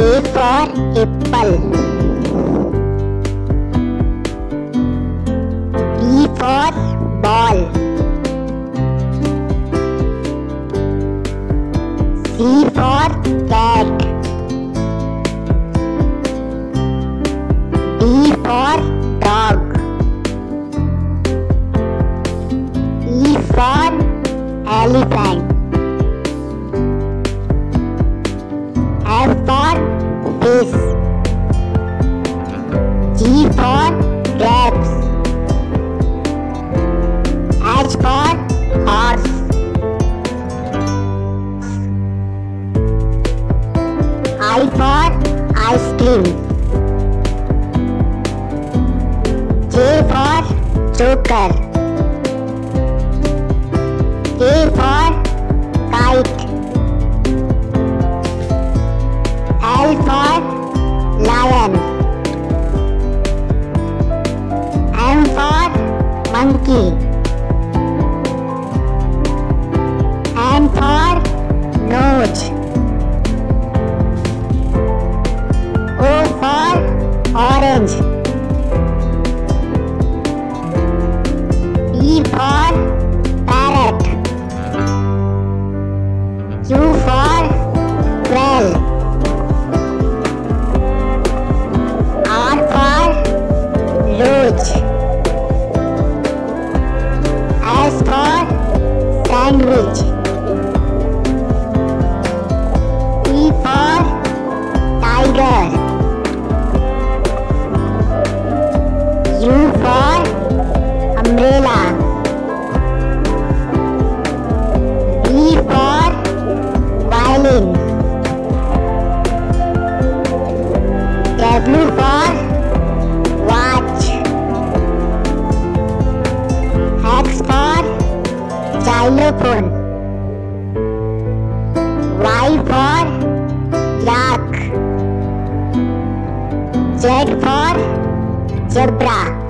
A for apple. B for ball. C for cat. D for dog. E for elephant. I for ice cream. J for joker. K for kite. L for lion. M for monkey. Sandwich. T for tiger. U for umbrella. V for violin. W for xylophone. Y for yak. Z for zebra.